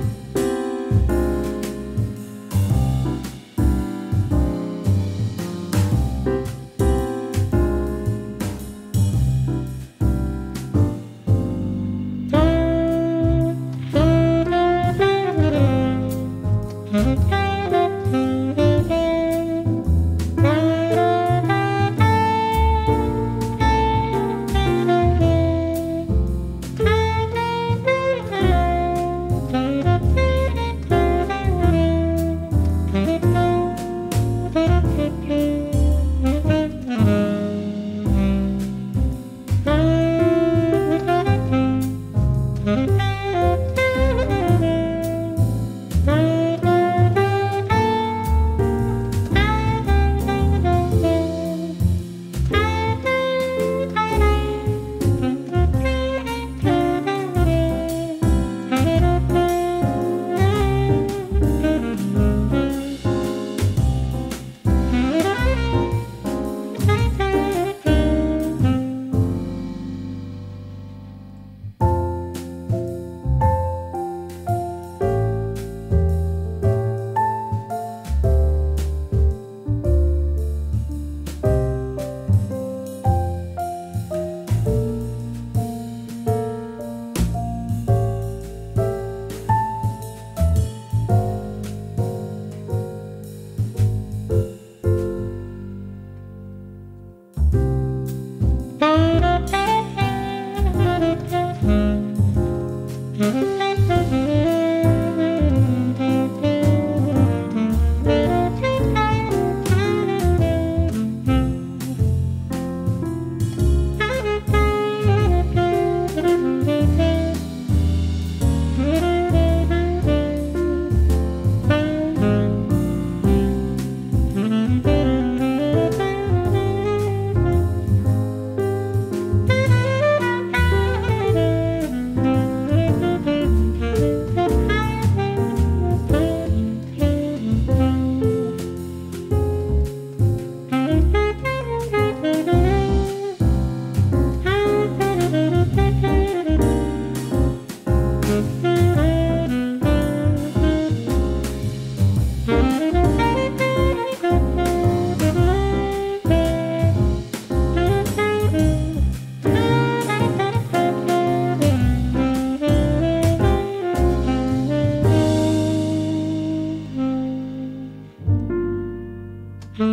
you.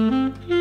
Mm-hmm.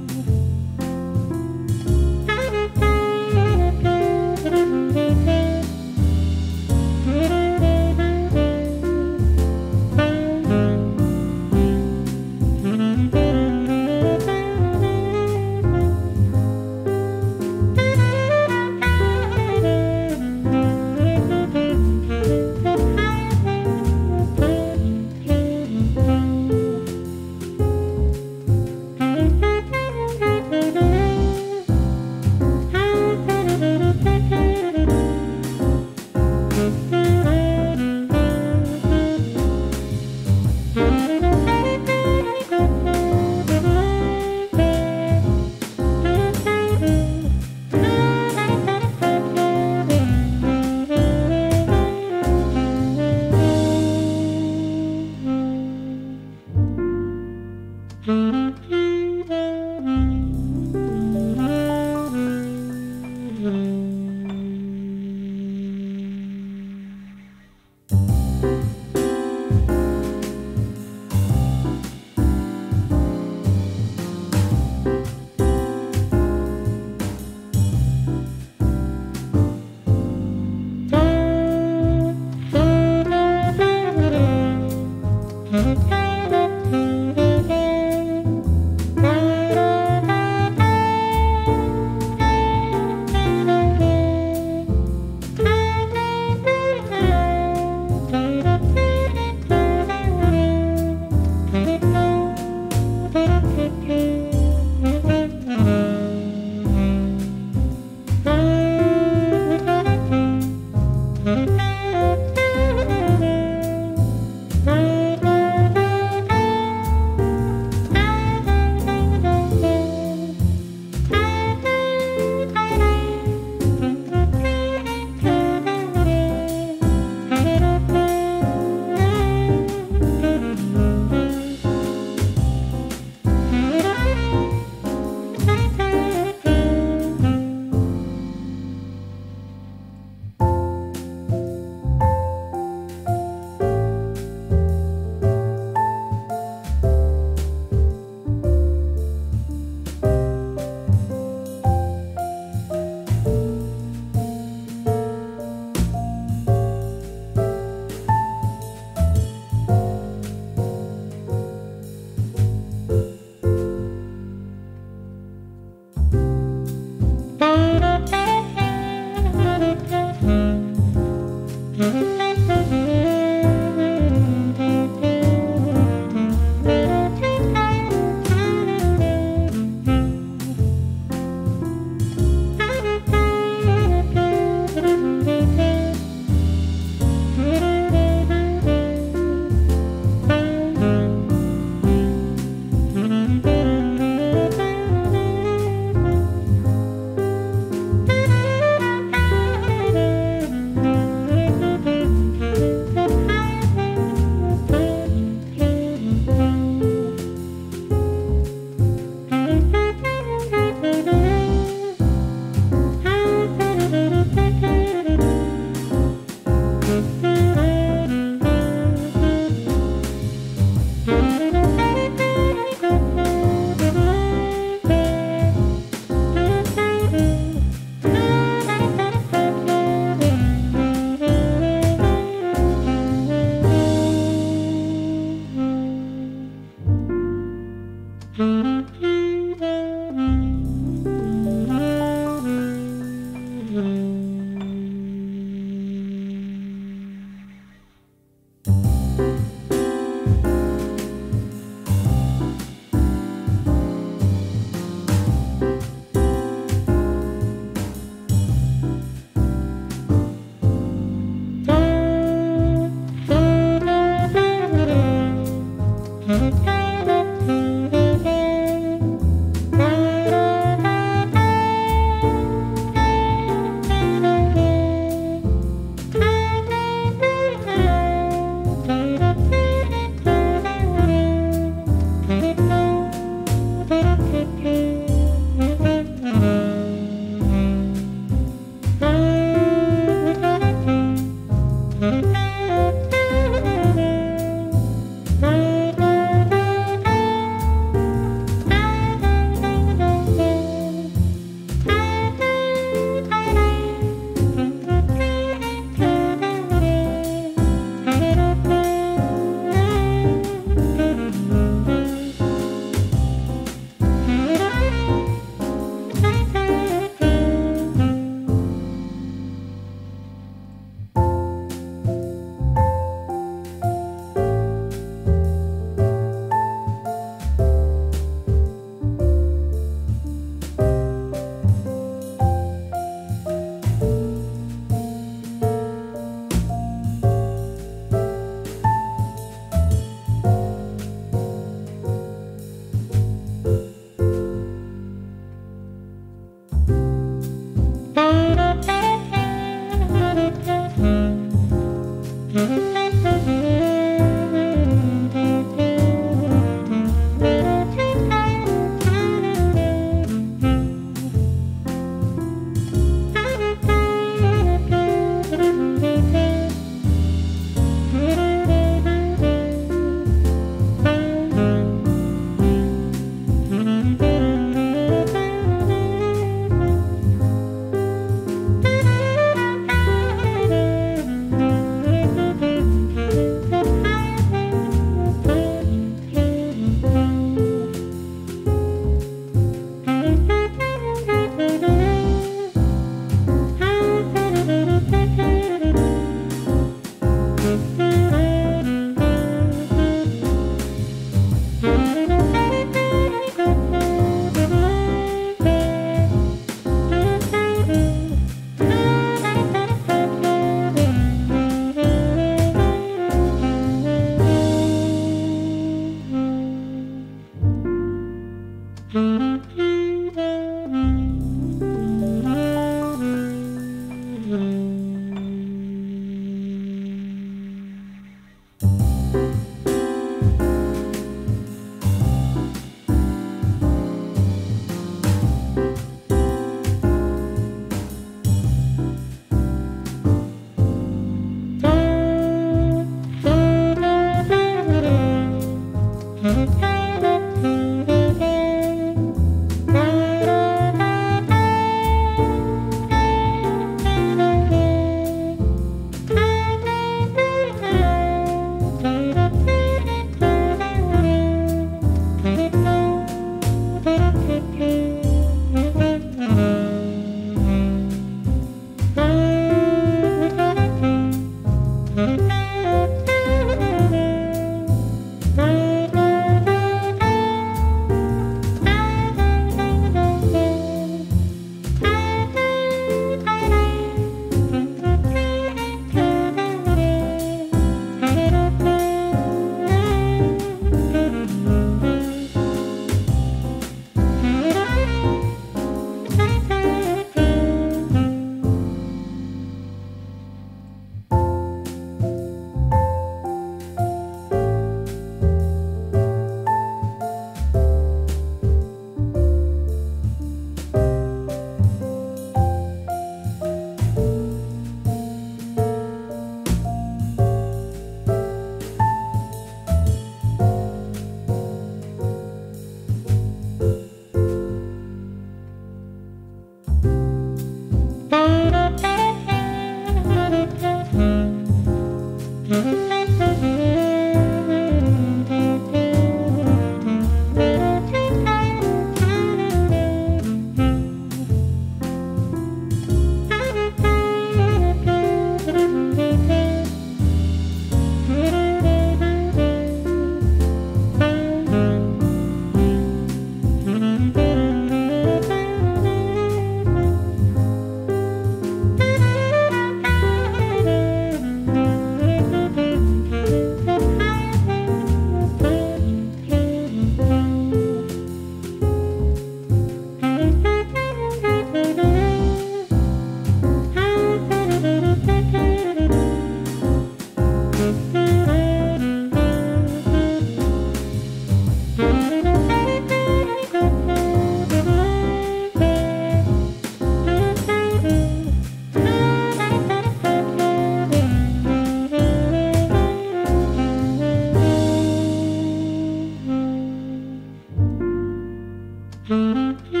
Mm-hmm.